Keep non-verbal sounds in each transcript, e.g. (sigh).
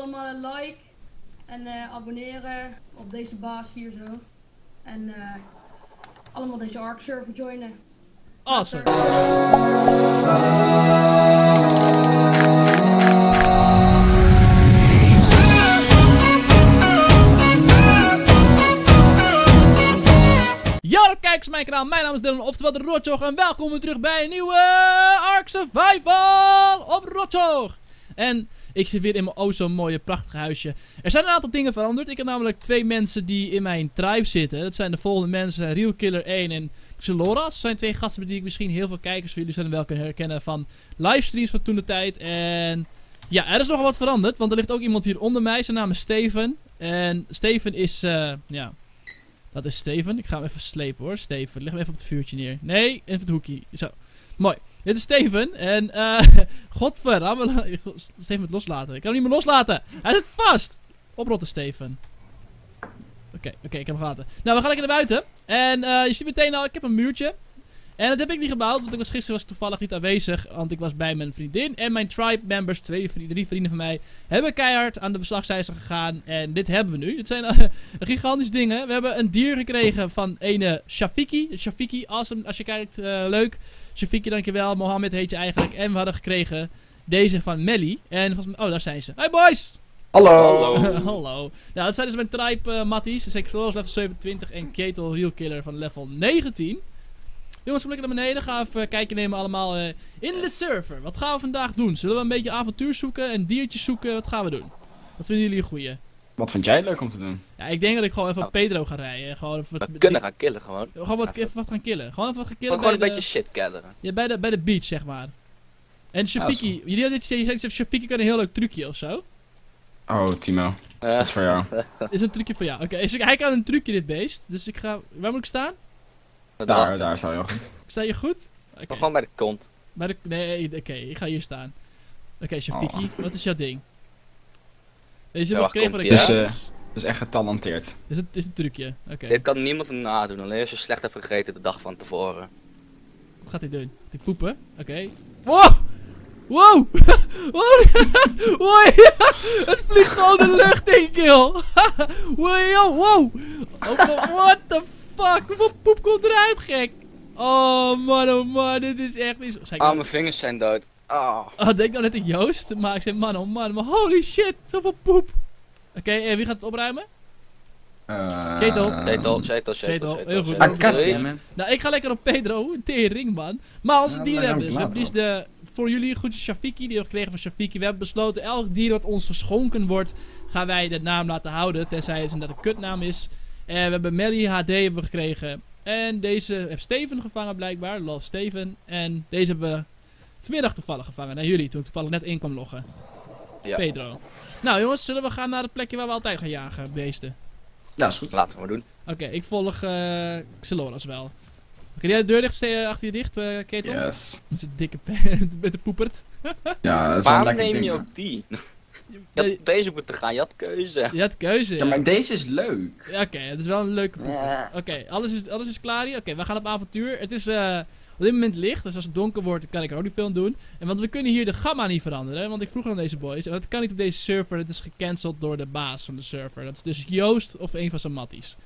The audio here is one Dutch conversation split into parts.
allemaal like en eh, abonneren op deze baas hier zo. En eh, allemaal deze Ark server joinen. Awesome. Yo, kijkers mijn kanaal. Mijn naam is Dylan, oftewel de Rotjoch. En welkom terug bij een nieuwe Ark Survival op Rotjoch. En ik zit weer in mijn oh zo mooie, prachtige huisje. Er zijn een aantal dingen veranderd. Ik heb namelijk twee mensen die in mijn tribe zitten. Dat zijn de volgende mensen, Real Killer 1 en Xeloras. Dat zijn twee gasten die ik misschien heel veel kijkers van jullie zullen wel kunnen herkennen van livestreams van toen de tijd. En ja, er is nogal wat veranderd, want er ligt ook iemand hier onder mij. Zijn naam is Steven. En Steven is, eh, ja, dat is Steven. Ik ga hem even slepen hoor, Steven. Leg hem even op het vuurtje neer. Nee, even het hoekje. Zo, mooi. Dit is Steven en eh, (laughs) godverdamme, (laughs) Steven moet loslaten. Ik kan hem niet meer loslaten. Hij zit vast. Oprotten Steven. Oké, oké, ik heb hem gelaten. Nou, we gaan lekker naar buiten. En eh, je ziet meteen al, ik heb een muurtje. En dat heb ik niet gebouwd, want ik was, gisteren was ik toevallig niet aanwezig. Want ik was bij mijn vriendin en mijn tribe members, twee, drie vrienden van mij, hebben keihard aan de verslagcijster gegaan. En dit hebben we nu. Dit zijn eh, (laughs) gigantische dingen. We hebben een dier gekregen van ene Shafiki. Shafiki, awesome, als je kijkt, eh, leuk. Shafiki, dankjewel. Mohammed heet je eigenlijk. En we hadden gekregen deze van Melly. En volgens mij, oh, daar zijn ze. Hi boys! Hallo. (laughs) Hallo. Nou, dat zijn dus mijn tribe eh, matties. Dat zijn Xelos level 27 en Ketel Heel Killer van level 19. Jongens, kom lekker naar beneden. Ga even kijken nemen allemaal eh, in de server. Wat gaan we vandaag doen? Zullen we een beetje avontuur zoeken en diertjes zoeken? Wat gaan we doen? Wat vinden jullie een goeie? Wat vind jij leuk om te doen? Ja, ik denk dat ik gewoon even Oh. op Pedro ga rijden. Gewoon even wat, We kunnen gaan killen gewoon. gewoon wat, even wat gaan killen. Gewoon even wat gaan killen Gewoon bij een de, beetje shit killeren. ja, bij, de, bij de beach, zeg maar. En Shafiki, jullie hadden iets gezegd, Shafiki kan een heel leuk trucje of zo. Oh, Timo. Dat is voor jou. Is een trucje voor jou. Oké, ik- hij kan een trucje dit beest. Dus ik ga, waar moet ik staan? Daar, daar sta je al goed. Sta je goed? Oké. ik. Gewoon bij de kont. Bij de, nee, oké, ik ga hier staan. Oké, Shafiki, wat is jouw ding? Deze heb ik wacht, gekregen van de. Dat is echt getalenteerd. Is het is een trucje? Oké, Dit kan niemand nadoen, alleen als je slecht hebt gegeten de dag van tevoren. wat gaat hij doen? Gaat hij poepen? Oké. Wow! Wow! (laughs) wow! (laughs) wow! het vliegt gewoon de lucht in, kill! (laughs) wow! Wow! Oh, what the fuck? Hoeveel poep komt eruit, gek? Oh man, oh man, dit is echt niet zo... Ah, nou- mijn vingers zijn dood. Ah. Oh, ik denk nou net een Joost, maar ik zei man, oh man, maar holy shit, zoveel poep. Oké, en wie gaat het opruimen? Eh, Ketel. Zetel, Zetel, zetel, heel goed. Ah. Nou, ik ga lekker op Pedro, een tering man. Maar als we Ja, dieren hebben, dus we hebben dus de, voor jullie een goedje Shafiki, die we hebben gekregen van Shafiki. We hebben besloten, elk dier dat ons geschonken wordt, gaan wij de naam laten houden, tenzij het inderdaad een kutnaam is. En we hebben Melly HD hebben we gekregen. En deze heeft Steven gevangen blijkbaar, Love Steven. En deze hebben we vanmiddag toevallig gevangen, naar jullie, toen ik toevallig net in kwam loggen. Ja. Pedro. Nou jongens, zullen we gaan naar het plekje waar we altijd gaan jagen, beesten? Ja, is goed. Laten we maar doen. Oké, ik volg eh Xeloras wel. Oké, jij de deur dicht, ste- achter je dicht, eh Ketel? Yes. Met zijn dikke pen, (laughs) met de poepert. Ja, dat is wel lekker neem je hoor. ook die? Je had deze moeten gaan, je had keuze. je had keuze. Ja, Ja, maar deze is leuk. Ja, Oké, het is wel een leuke. Oké, alles, is, alles is klaar hier. Oké, we gaan op avontuur. Het is eh, op dit moment licht, dus als het donker wordt, kan ik er ook niet veel aan doen. En want we kunnen hier de gamma niet veranderen, want ik vroeg aan deze boys. En dat kan niet op deze server, het is gecanceld door de baas van de server. Dat is dus Joost of een van zijn matties.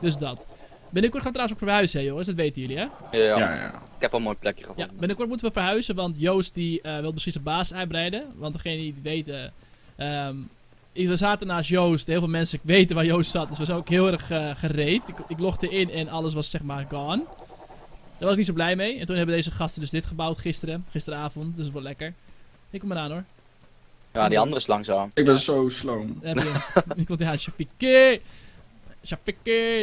Dus dat. Binnenkort gaan we trouwens ook verhuizen, hè, jongens, dat weten jullie, hè? Ja, Ja, ja. Ik heb al een mooi plekje Ja, gevonden. binnenkort moeten we verhuizen, want Joost die eh, wil precies zijn baas uitbreiden. Want degene die het weten, ehm, ik- we zaten naast Joost, heel veel mensen weten waar Joost zat, dus we zijn ook heel erg eh, gereed. Ik, ik logde in en alles was zeg maar gone. Daar was ik niet zo blij mee. En toen hebben deze gasten dus dit gebouwd gisteren, gisteravond, dus het wordt lekker. Ik kom eraan hoor. Ja, die andere is langzaam. Ik ben zo slow. Daar heb je. (laughs) ik komt ja, Shafiki.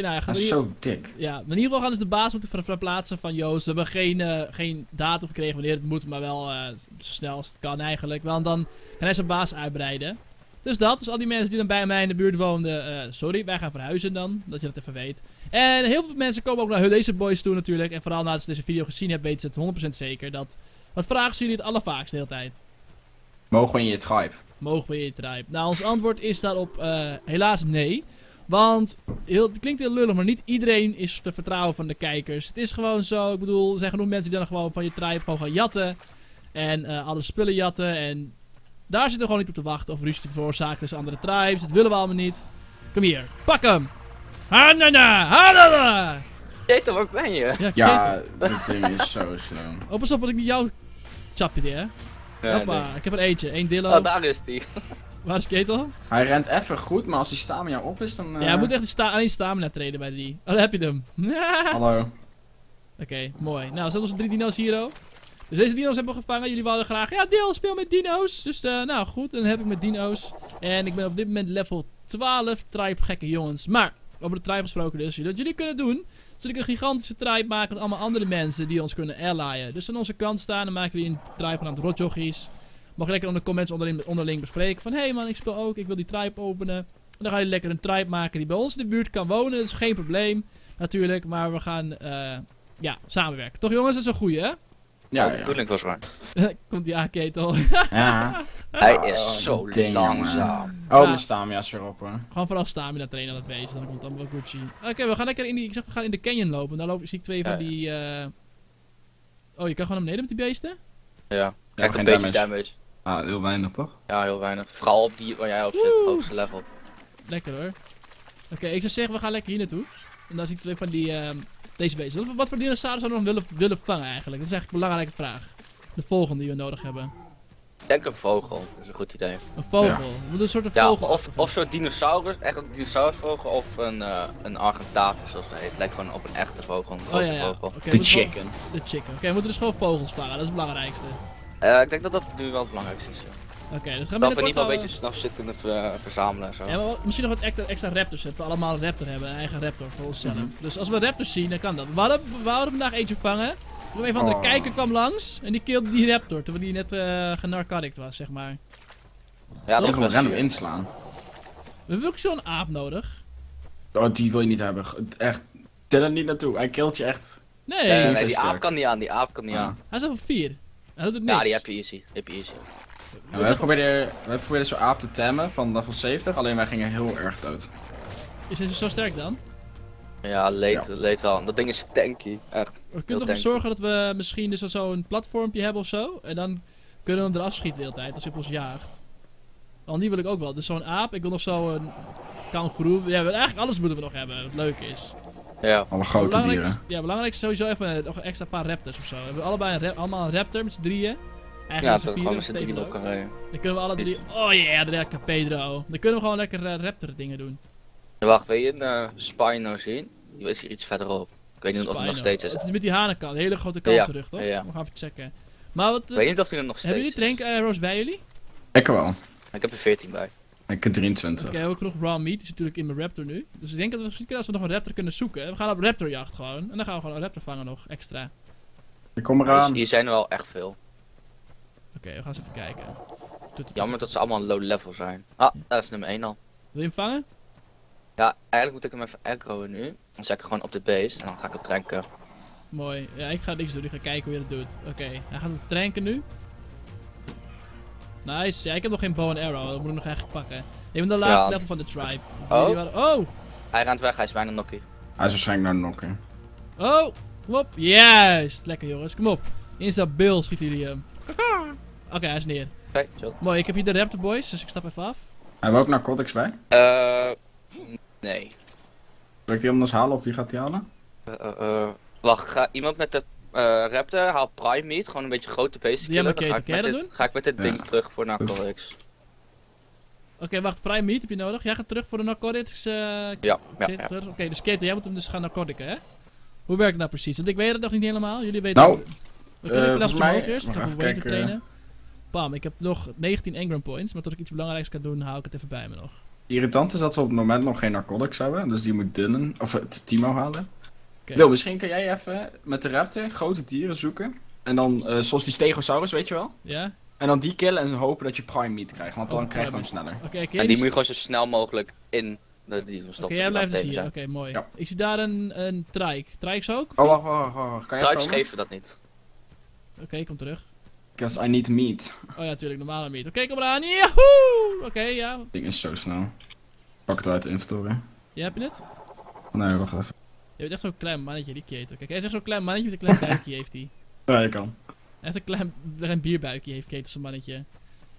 Nou ja, we is hier... zo dik. Ja, maar in ieder geval gaan dus de baas moeten ver- verplaatsen van Joost. We hebben geen, eh, geen datum gekregen wanneer het moet, maar wel eh, zo snel als het kan eigenlijk. Want dan kan hij zijn baas uitbreiden. Dus dat, dus al die mensen die dan bij mij in de buurt woonden, eh, sorry, wij gaan verhuizen dan, dat je dat even weet. En heel veel mensen komen ook naar deze boys toe natuurlijk. En vooral nadat ze deze video gezien hebben, weten ze het 100% zeker. Dat, wat vragen ze jullie het allervaakst de hele tijd? Mogen we in je tribe? Mogen we in je tribe? Nou, ons antwoord is daarop helaas nee. Want, heel, het klinkt heel lullig, maar niet iedereen is te vertrouwen van de kijkers. Het is gewoon zo, ik bedoel, er zijn genoeg mensen die dan gewoon van je tribe gewoon gaan jatten. En eh alle spullen jatten. En Daar zitten we gewoon niet op te wachten of ruzie te veroorzaken tussen andere tribes. Dat willen we allemaal niet. Kom hier, pak hem! Hanana, hanana! Jeetje, waar ben je? Ja, Ja, Ketel. dat ding is zo slow. Oh, pas op dat ik niet jouw chapje hè? Nee, Hoppa, nee. ik heb er eentje. Eén dillo. Oh, daar is die. Waar is Ketel? Hij rent even goed, maar als die stamina op is, dan... eh, Ja, hij moet echt sta alleen stamina trainen bij die. Oh, daar heb je hem. (laughs) Oké, Hallo. mooi. Nou, er zijn onze drie dino's hier, oh. Dus deze dino's hebben we gevangen. Jullie wilden graag, ja, deel, speel met dino's. Dus, eh, nou goed, dan heb ik met dino's. En ik ben op dit moment level 12 tribe gekke jongens. Maar, over de tribe gesproken dus. Wat jullie kunnen doen, dat ik een gigantische tribe maken met allemaal andere mensen die ons kunnen allyen. Dus aan onze kant staan, dan maken we een tribe genaamd Rotjochies. Mag je lekker onder de comments onderling, onderling bespreken. Van, hé hey man, ik speel ook, ik wil die tribe openen. En dan ga je lekker een tribe maken die bij ons in de buurt kan wonen. Dat is geen probleem, natuurlijk. Maar we gaan, eh, ja, samenwerken. Toch jongens, dat is een goeie, hè? Ja, oh, ja. bedoeling was waar. (laughs) Komt die aanketel. (laughs) Ja. Hij Oh, is zo dat ding, langzaam. Oh, Ja. mijn stamina is weer op, hoor. Gewoon vooral stamina trainen dat beest. Dan komt het allemaal wel Gucci. Oké, we gaan lekker in die. Ik zeg, we gaan in de canyon lopen. Daar loop, zie ik twee van Ja, ja. die. eh, Oh, je kan gewoon naar beneden met die beesten? Ja, krijgt geen een beetje damage. damage. Ah, heel weinig, toch? Ja, heel weinig. Vooral op die waar jij op zit, het hoogste level. Lekker hoor. Oké, ik zou zeggen, we gaan lekker hier naartoe. En dan zie ik twee van die. ehm, deze beesten. Wat, wat voor dinosaurus zouden we nog willen, willen vangen eigenlijk? Dat is eigenlijk een belangrijke vraag. De volgende die we nodig hebben. Ik denk een vogel, dat is een goed idee. Een vogel. We moeten een soort van Ja, vogel. of, of zo'n dinosaurus, echt een dinosaurusvogel of een, eh een Argentavis zoals dat heet. Lijkt gewoon op een echte vogel, een Oh grote ja, ja. vogel. De chicken. De chicken. Oké, we moeten dus gewoon vogels vangen. Dat is het belangrijkste. Eh, ik denk dat dat nu wel het belangrijkste is. ja. Oké, dus gaan we Dat we in ieder geval een beetje snel zit kunnen ver- verzamelen en zo. Ja, maar misschien nog wat extra, extra raptors. Dat we allemaal een raptor hebben. Een eigen raptor voor onszelf. Mhm. Dus als we raptors zien, dan kan dat. We hadden, we hadden vandaag eentje vangen. Toen een van de Oh. kijker kwam langs. En die kilde die raptor. Toen die net eh genarcotict was, zeg maar. Ja, dat gewoon is random inslaan. We hebben ook zo'n aap nodig. Oh, die wil je niet hebben. Echt, tel er niet naartoe. Hij killt je echt. Nee, Nee, die nee, die aap kan niet aan, die aap kan niet Ah. aan. hij is al vier. Hij doet het niks. Ja, die heb je easy. Heb je easy. Ja, wij probeerden, wij probeerden zo'n aap te temmen van level 70, alleen wij gingen heel erg dood. Is hij zo sterk dan? Ja, leed, Ja. leed wel. Dat ding is tanky, echt. We kunnen toch zorgen dat we misschien dus zo'n platformpje hebben of zo. En dan kunnen we hem eraf schieten de hele tijd als hij op ons jaagt. Want die wil ik ook wel. Dus zo'n aap. Ik wil nog zo'n kangoeroe. Ja, we- eigenlijk alles moeten we nog hebben. Wat leuk is. Ja. Alle grote belangrijk, dieren. Ja, belangrijk is sowieso even eh, nog een extra paar raptors of zo. We hebben allebei een allemaal een raptor met z'n drieën. Ja, Eigenlijk dat met we z'n gewoon met z'n drieën op leuk. kan rijden. Dan kunnen we alle drie... Oh yeah, de lekker Pedro. Dan kunnen we gewoon lekker eh, raptor dingen doen. Ja, Wacht, wil je een eh, Spino zien? Die is hier iets verderop. Ik weet niet of het nog steeds is. Het is met die hanenkant. Een hele grote Ja, kansenrug, toch? ja, ja. We gaan even checken. Maar wat... Ik weet niet of die er nog steeds hebben jullie is. drank uh, bij jullie? Ik wel. Ik heb er 14 bij. Ik heb 23. Oké, we hebben genoeg raw meat. Die is natuurlijk in mijn raptor nu. Dus ik denk dat we misschien als we nog een raptor kunnen zoeken. We gaan op raptorjacht gewoon. En dan gaan we gewoon een raptor vangen nog extra. Ik kom Hier, eraan. hier zijn er wel echt veel. Oké, we gaan eens even kijken. Jammer dat ze allemaal low level zijn. Ah, daar is nummer 1 al. Wil je hem vangen? Ja, eigenlijk moet ik hem even aggroen nu. Dan zet ik hem gewoon op de base en dan ga ik hem tranken. Mooi. Ja, ik ga niks doen. Ik ga kijken hoe je dat doet. Oké, hij gaat het tranken nu. Nice. Ja, ik heb nog geen bow and arrow. Dat moet ik nog eigenlijk pakken. Ik ben de laatste Ja. level van de tribe. Oh. Waren- Oh! Hij rent weg, hij is bijna nokkie. Hij is waarschijnlijk naar de nokken. Oh! Kom op. Juist! Lekker jongens. Kom op. Insta Bill schieten jullie hem. Oké, hij is neer. Oké, chill. Mooi, ik heb hier de raptor boys. Dus ik stap even af. Hebben we ook narcotics bij? Eh, nee. Wil ik die anders halen of wie gaat die halen? Eh, eh, wacht, ga iemand met de eh raptor, haal prime meat, gewoon een beetje grote basic Ja, maar. Dan ga ik, kan jij met dat dit, ga ik met dit Ja. ding terug voor narcotics. Oké, wacht. Prime meat heb je nodig. Jij gaat terug voor de narcotics. eh Ja, ja, ja. Oké, dus Kate, jij moet hem dus gaan narcotiken, hè? Hoe werkt het nou precies? Want ik weet het nog niet helemaal. Jullie weten Nou, het. We kunnen even volgens omhoog mij- eerst. Ik ga even kijken. trainen. Bam, ik heb nog 19 engram points. Maar tot ik iets belangrijks kan doen, hou ik het even bij me nog. Irritant is dat we op het moment nog geen narcotics hebben, dus die moet Dylan, of eh, Timo halen. Oké. Dil, misschien kan jij even met de raptor grote dieren zoeken. En dan, eh, zoals die Stegosaurus, weet je wel? Ja? En dan die killen en hopen dat je prime meat krijgt, want dan Oh, krijg je hem sneller. Oké, oké. En die moet je gewoon zo snel mogelijk in de dino Oké, jij blijft dus hier. Oké, mooi. Ja. Ik zie daar een, een trike. Trikes ook? Oh, wacht, wacht, wacht. Kan geven dat niet. Oké, ik kom terug. Because I need meat. Oh ja, tuurlijk, normale meat. Oké, kom eraan. Yahoo! Oké, ja. Het ding is zo snel. Pak het uit de inventory. Jij hebt het? Nee, wacht even. Je bent echt zo'n klein mannetje, die Kate. Kijk, hij is echt zo'n klein mannetje met een klein (laughs) buikje heeft hij. Ja, je kan. Heeft een klein, een bierbuikje heeft als een mannetje.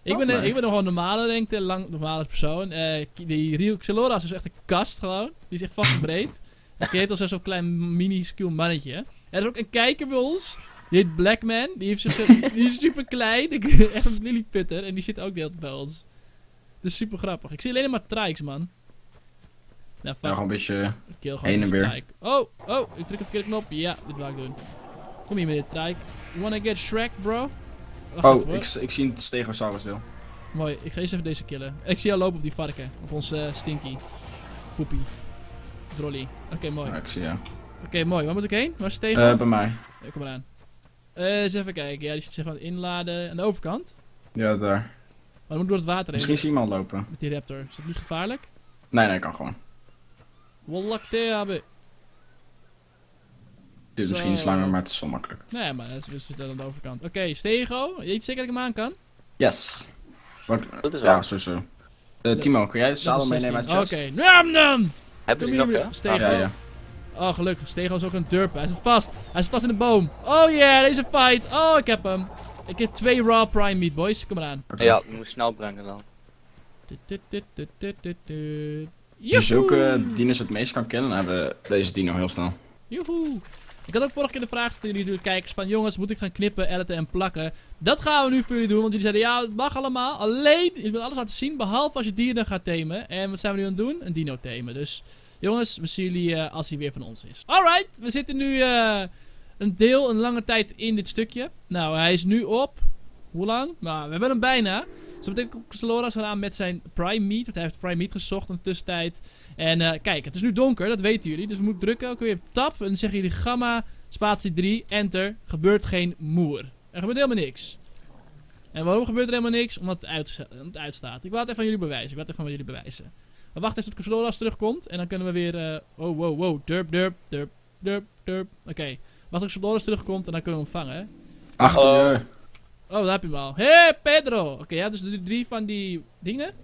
Ik Oh, ben, nee. ik ben nog wel een normale, denk ik, lang normale persoon. Eh, die Rio Xeloras is echt een kast gewoon. Die is echt fucking breed. (laughs) En Keet als zo'n klein minuscuul mannetje. Er is ook een kijker bij ons. Die heet Blackman. Die, heeft zich (laughs) die is super klein. echt een lilliputter. En die zit ook de hele tijd bij ons. Dat is super grappig. Ik zie alleen maar trikes, man. Nou, Ja, gewoon een beetje... Kill gewoon heen en weer. trike. Oh, oh, ik druk de verkeerde knop. Ja, dit wil ik doen. Kom hier meneer Trike. You wanna get Shrek, bro? Wacht Oh, ik, ik zie een stegosaurus deel. Mooi, ik ga eerst even deze killen. Ik zie jou lopen op die varken. Op onze eh, Stinky. Poepie. Drolly. Oké, mooi. Ja, ik zie ja. Oké, mooi. Waar moet ik heen? Waar is tegen? Eh, bij mij. Kom maar aan. Eh, eens even kijken. Ja, die zit zich aan het inladen. Aan de overkant. Ja, daar. Maar dan moet ik door het water heen. Misschien zie iemand lopen. Met die raptor. Is dat niet gevaarlijk? Nee, nee, kan gewoon. Wallak hebben. Duurt Zo. misschien iets langer, maar het is wel makkelijk. Nee, maar dat is- we zitten aan de overkant. Oké, Stego. Je weet zeker dat ik hem aan kan? Yes. Wat, Dat is wel. ja, sowieso. Eh Timo, kun jij de zadel meenemen uit 16. je Oké, nam nam! Hebben Kom ze hier, nog, ja? Stego. Ja, ja. Oh, gelukkig. Stego is ook een durper. Hij zit vast. Hij zit vast in de boom. Oh yeah, deze fight. Oh, ik heb hem. Ik heb twee raw prime meat, boys. Kom maar aan. Ja, we moeten snel brengen dan. Tut. Als je zulke Joehoe. dino's het meest kan killen, dan hebben we deze dino heel snel. Joehoe. Ik had ook vorige keer de vraag gesteld jullie kijkers van jongens, moet ik gaan knippen, editen en plakken? Dat gaan we nu voor jullie doen, want jullie zeiden ja, het mag allemaal. Alleen, je moet alles laten zien, behalve als je dieren gaat tamen. En wat zijn we nu aan het doen? Een dino tamen. Dus jongens, we zien jullie eh, als hij weer van ons is. Alright, we zitten nu eh, een deel, een lange tijd in dit stukje. Nou, hij is nu op, hoe lang? Nou, we hebben hem bijna. Zo meteen komt Xaloras eraan met zijn prime meat, want hij heeft prime meat gezocht in de tussentijd. En eh, kijk, het is nu donker, dat weten jullie. Dus we moeten drukken ook weer op tab. En dan zeggen jullie gamma, spatie 3, enter. Gebeurt geen moer. Er gebeurt helemaal niks. En waarom gebeurt er helemaal niks? Omdat het, uit, het uitstaat. Ik laat het even aan jullie bewijzen. Ik laat het even aan jullie bewijzen. We wachten even tot Xaloras terugkomt. En dan kunnen we weer... eh oh, wow, wow. Derp, derp, derp, derp, derp. Oké. Wacht tot Xaloras terugkomt en dan kunnen we hem vangen. Achter Oh. Oh, daar heb je hem al. Hé, hey, Pedro! Oké, ja, dus de drie van die dingen.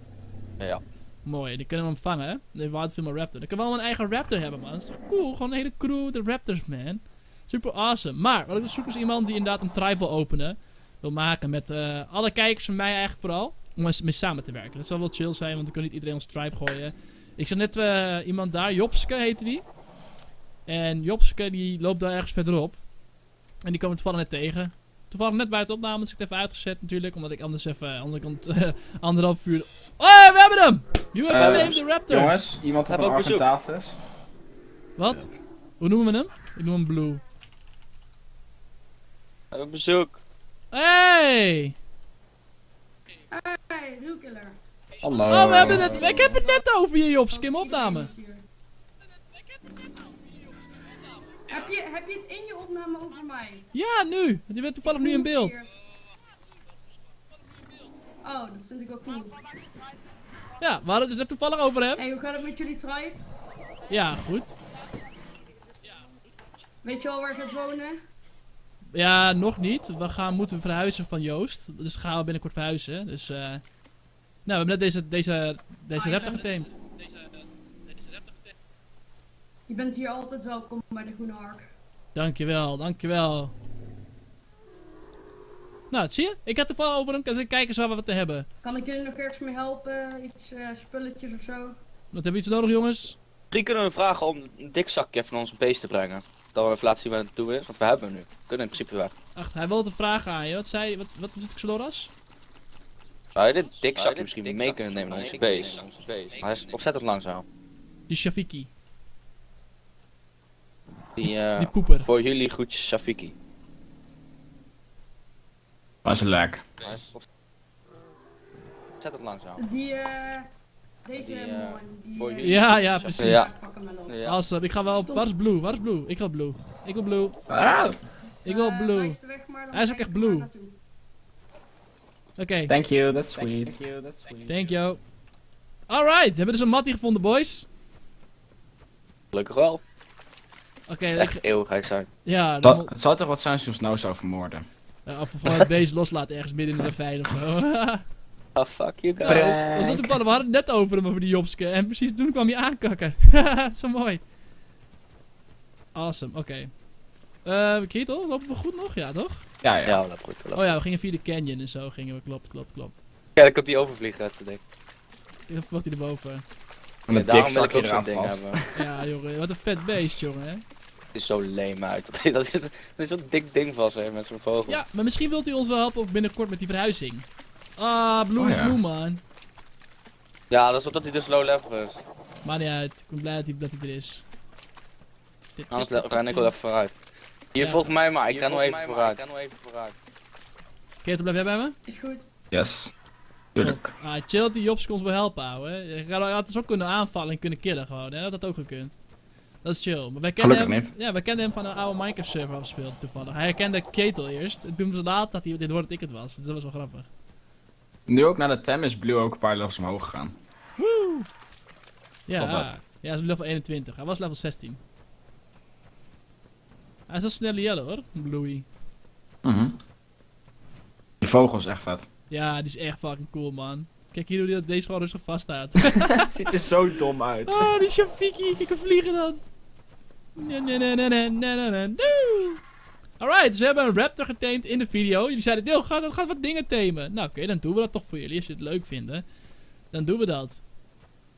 Ja. Mooi, die kunnen we hem vangen, hè? De Wildfilmer Raptor. Dan kunnen we wel een eigen Raptor hebben, man. Dat is toch cool? Gewoon een hele crew, de Raptors, man. Super awesome. Maar, wat ik dus zoek is iemand die inderdaad een tribe wil openen. Wil maken met eh, alle kijkers van mij eigenlijk vooral. Om eens mee samen te werken. Dat zal wel chill zijn, want we kunnen niet iedereen ons tribe gooien. Ik zag net eh, iemand daar, Jopske heette die. En Jopske die loopt daar ergens verderop. En die komen we toevallig net tegen. Toevallig net buiten opname, dus ik heb het even uitgezet natuurlijk. Omdat ik anders even, aan de kant, eh, anderhalf uur... Oh, we hebben hem! You have Eh, tamed the raptor! Jongens, iemand op Hebben een. Argentavis. Wat? Hoe noemen we hem? Ik noem hem Blue. We hebben bezoek. Hey! Hey. Hallo. Oh, we hebben het. Ik heb het net over je Job Skim opname. Heb je, heb je het in je opname over mij? Ja, nu. Je bent toevallig nu in beeld. Oh, dat vind ik wel cool. Ja, we hadden het dus net toevallig over hem. Hey, hoe gaat het met jullie tribe? Ja, goed. Weet je al waar ze wonen? Ja, nog niet. We gaan moeten verhuizen van Joost. Dus gaan we binnenkort verhuizen. Dus, eh. Nou, we hebben net deze, deze, deze Ah, je raptor getamed. Je bent hier altijd welkom bij de Groene Ark. Dankjewel, dankjewel. Nou, zie je? Ik had toevallig over hem. Kan kijken waar we wat te hebben. Kan ik jullie nog ergens mee helpen? Iets eh, spulletjes of zo? Wat hebben we iets nodig, jongens? Drie kunnen we vragen om een dik zakje van ons beest te brengen. Dat we even laten zien waar het toe is, want we hebben hem nu. We kunnen in principe weg. Ach, hij wilde een vraag aan je. Wat zei Wat, wat is het, Xoloras? Zou je dit dik zakje misschien mee kunnen nemen naar onze beest? Hij is ontzettend langzaam. Die Shafiki. Die, eh, Die poeper. voor jullie groetjes Shafiki. Dat is een lek. Hij is ontzettend langzaam. Die, eh... Deze Die, eh, die... eh, jullie. Ja, ja, precies. Ja. Op. Awesome. Ik ga wel... Waar is Blue? Waar is Blue? Ik wil Blue. Ik wil Blue. Ah, Ik wil Blue. weg, Hij is ook echt er maar blue. naartoe. Oké, thank you, that's sweet. thank you. Alright, we hebben dus een mattie gevonden, boys. Gelukkig wel. Oké, Echt eeuwigheid zijn. ja, dan, Dat, het zou toch wat zijn als je ons nou zou vermoorden? Ja, of we gewoon het beest loslaten ergens midden in de ravijn of zo. (laughs) Oh fuck you guys. Ja, we hadden het net over hem, over die Jobske. En precies toen kwam hij aankakken. (laughs) Zo mooi. Awesome, oké. Eh, Kietel, lopen we goed nog? Ja, toch? Ja, ja. Ja, dat goed. Oh ja, we gingen via de canyon en zo gingen we. Klopt, klopt, klopt. Ja, dan komt die overvliegen uit zijn ding. Dan vloog hij erboven. En Ja, een daarom dik wil ik ook zo'n ding vast. hebben. Ja, jongen, wat een vet beest, jongen. hè. Het is zo leem uit. (laughs) Dat, dat is, dat is zo'n dik ding vast hè, met zo'n vogel. Ja, maar misschien wilt u ons wel helpen ook binnenkort met die verhuizing. Ah, Blue Oh, is ja. moe, man. Ja, dat is omdat hij dus low level is. Maakt niet uit. Ik ben blij dat hij, dat hij er is. Dit- Anders ren ik wel even vooruit. Hier, Ja. volg mij maar. Ik Hier, ren nog even vooruit. Vooruit. Keertel, blijf jij bij me? Is goed. Yes. Tuurlijk. Ah, chill dat die Jobs ons wel helpen, ouwe. Je had had ons ook kunnen aanvallen en kunnen killen gewoon. Hè? Dat had ook gekund. Dat is chill. Maar wij kennen Gelukkig hem, niet. Ja, wij kenden hem van een oude Minecraft server afgespeeld toevallig. Hij herkende Ketel eerst. En toen ze laat dat hij dit hoorde dat ik het was. Dus dat was wel grappig. Nu ook naar de Tem is Blue ook een paar levels omhoog gegaan. Ja, wat? ja, hij is level 21. Hij was level 16. Hij is wel snelle jelle hoor, Bluey. Mhm. Die vogel is echt vet. Ja, die is echt fucking cool man. Kijk hier hoe deze gewoon rustig vast staat. (laughs) Het ziet er zo dom uit. Oh, die Shafiki. Ik kan vliegen dan. Alright, dus we hebben een raptor getamed in de video. Jullie zeiden, deel, ga, dan gaat wat dingen tamen. Nou, oké, dan doen we dat toch voor jullie. Als je het leuk vinden, Dan doen we dat.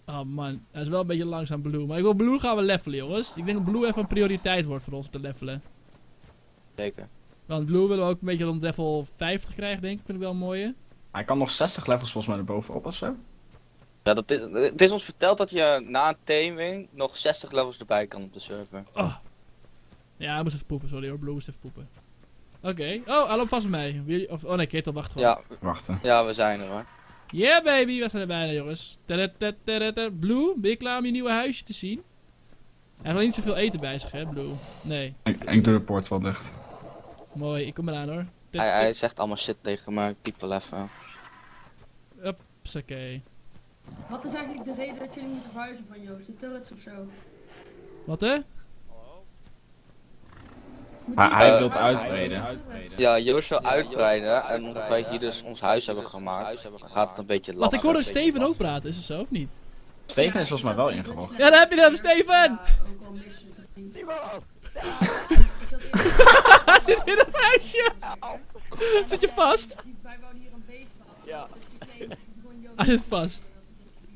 Oh man, dat is wel een beetje langzaam Blue. Maar ik wil Blue gaan we levelen, jongens. Ik denk dat Blue even een prioriteit wordt voor ons te levelen. Zeker. Want Blue willen we ook een beetje rond level 50 krijgen, denk ik. Vind ik wel een mooie. Hij kan nog 60 levels volgens mij erbovenop of zo. Ja, dat is, het is ons verteld dat je na een taming nog 60 levels erbij kan op de server. Oh. Ja, hij moest even poepen, sorry hoor. Blue moest even poepen. Oké. Oh, hij loopt vast bij mij. Of, oh nee, Ketel, wacht gewoon. Ja, Wachten. ja, we zijn er hoor. Yeah baby, we zijn er bijna jongens. Blue, ben je klaar om je nieuwe huisje te zien? Hij heeft wel niet zoveel eten bij zich hè, Blue. Nee, Ik, ik doe de poort wel dicht. mooi, ik kom eraan hoor. Hij, hij zegt allemaal shit tegen me, ik typ wel even. Oké. Wat is eigenlijk de reden dat jullie moeten verhuizen van Joost? De turrets of zo? Wat hè? Moet Hij, wil uitbreiden. Ja, Joost wil uitbreiden en omdat wij hier dus ons huis hebben gemaakt, gaat het een beetje lastig. ik hoorde Steven ook praten, is het zo of niet? Steven is volgens mij wel ingelogd. Ja, daar heb je hem, Steven! (laughs) Zit in het huisje! Zit je vast? Wij wouden hier een houden. Ja. Dus die claimt gewoon Joost- Hij zit vast.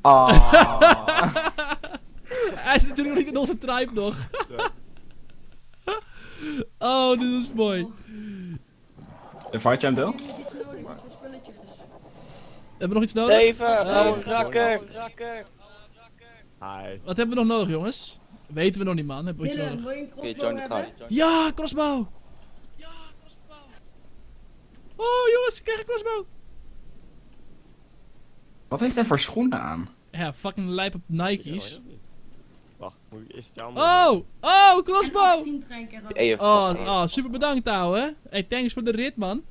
Ah. (laughs) Hij is natuurlijk nog niet in onze tribe nog. oh, dit is mooi. Invite je hem deel? Hebben iets nodig, wat voor spulletjes? Hebben we nog iets nodig? Steven, Oh. oh, rakker, rakker. Hi. Wat hebben we nog nodig, jongens? Weten we nog niet, man. Hebben we iets Dylan, nodig? wil je een crossbow? Ja, crossbow! Ja, crossbow! Oh, jongens, ik krijg een crossbow! Wat heeft hij voor schoenen aan? Ja, fucking lijp op Nike's. Wacht, moet ik eerst jou Oh! Oh, crossbow! 10 trenken erop. Even Oh, vast- oh, super bedankt, ouwe. Hey, thanks voor de rit, man.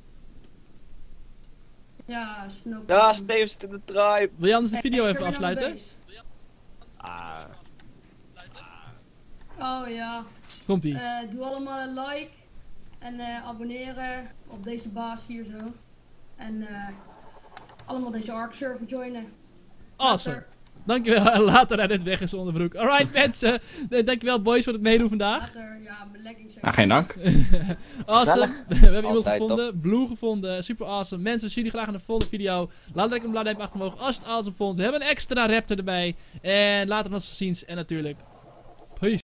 Ja, Snoop. Ja, Steven zit in de tribe. Wil je anders de video even afsluiten? Ah, base. Oh ja. Komt-ie. Eh, doe allemaal een like en eh, abonneren op deze baas hier zo. En eh, allemaal deze Ark server joinen. Awesome. Later. Dankjewel. En (laughs) later naar dit weg in zonder broek. Alright, mensen. Dankjewel, boys, voor het meedoen vandaag. Later, ja, leggings zijn. Ja, geen dank. (laughs) Awesome. (laughs) We hebben iemand Altijd gevonden. Blue gevonden. Super awesome. Mensen, zien jullie graag in de volgende video. Laat lekker een blauw duimpje achter omhoog als je het awesome vond. We hebben een extra raptor erbij. En later nog eens ziens. En natuurlijk, peace.